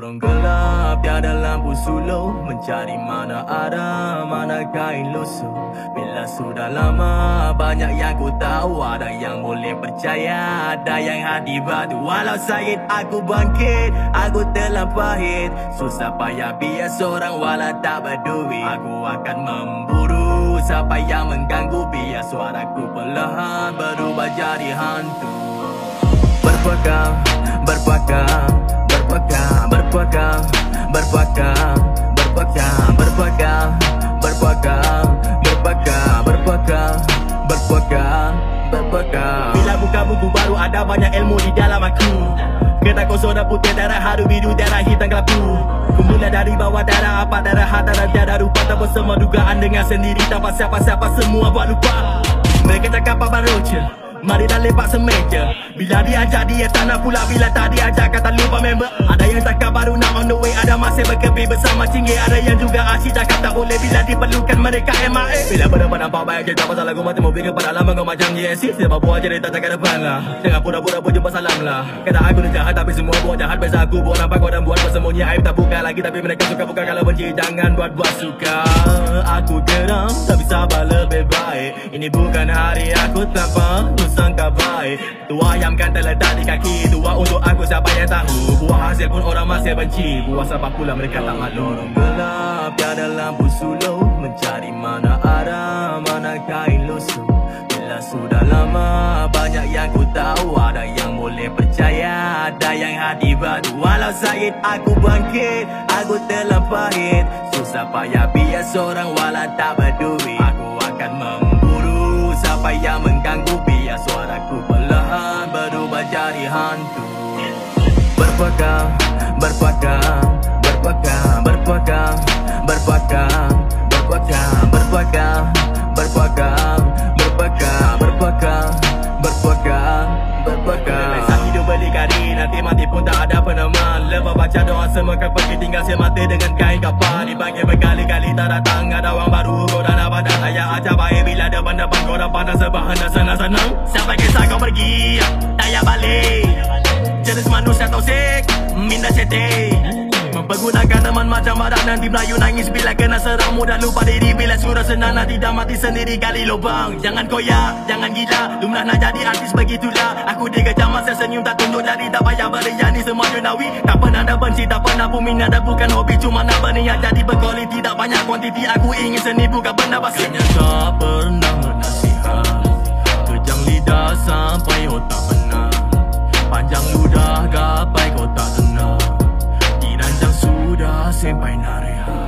lorong gelap Tiada lampu suluh Mencari mana ada Mana kain lusuh. Bila sudah lama Banyak yang ku tahu. Ada yang boleh percaya Ada yang hati batu. Walau sakit aku bangkit Aku telah pahit. Susah payah biar seorang Walau tak berduit. Aku akan memburu Siapa yang mengganggu. Biar suaraku perlahan Berubah jadi hantu. Berpegang Berpegang berpegang, berpegang, berpegang, berpegang, berpegang, berpegang, berpegang, berpegang, berpegang, berpegang. Bila buka buku baru ada banyak ilmu di dalam aku. Kertas kosong dan putih darah haru biru darah hitam kelabu. Kumula dari bawah darah apa darah hata dan tiada rupa tanpa semua dugaan dengan sendiri tanpa siapa-siapa semua buat lupa. Mereka cakap apa baru. Mari dah lepak semeja. Bila diajak dia tak nak pula. Bila tak diajak kata lupa member. Ada yang cakap baru nak on the way Ada masih berkepi bersama cinggir. Ada yang juga asyik cakap tak boleh Bila diperlukan mereka MIA Bila berdepan nampak baik kita pasal lagu mati mobil ke pada lama Kau macam yes Siapa buat je dia tak cakap depan lah. Jangan pura-pura pun jumpa salam lah. Kata aku ni jahat tapi semua buat jahat. Biasa aku buat nampak kau dan buat bersembunyi. Aib tak buka lagi tapi mereka suka buka. Kalau benci jangan buat-buat suka. Aku geram tapi Ini bukan hari aku tanpa sangka baik Tua ayam kan terletak di kaki Tua untuk aku siapa yang tahu. Buah hasil pun orang masih benci. Buah sebab pula mereka tak malu. Lorong gelap tiada lampu suluh Mencari mana arah mana kain lusuh Bila sudah lama banyak yang ku tahu. Ada yang boleh percaya Ada yang hati batu Walau sakit aku bangkit Aku telah pahit. Susah payah biar seorang walau tak berduit Aku akan memburu hantu Berpegang, berpegang, berpegang, berpegang, berpegang, berpegang, berpegang, berpegang, berpegang, berpegang, berpegang, berpegang. Nanti mati pun tak ada peneman Lepas baca doa semua kan pergi tinggal saya mati dengan kain kapal Dipanggil berkali-kali tak datang Ada orang baru kau dah dapat dah Saya ajar baik bila depan-depan kau dah pandang sebab hendak senang-senang Siapa kisah kau pergi macam badak Nanti Melayu nangis bila kena serang Mudah lupa diri bila suruh senang. Nanti dah mati sendiri gali lubang. Jangan koyak, jangan gila. Lumrah nak jadi artis begitulah. Aku dikejar masa senyum tak tunjuk jari Tak payah beriak ni semua junawi. Tak pernah ada benci, tak pernah pun minat Dan bukan hobi cuma nak berniat. Jadi berkualiti tak banyak kuantiti. Aku ingin seni bukan benda basi. Kanya tak pernah menasihat. Kejang lidah sampai otak penat Panjang ludah gapai kau tak से बहना रहा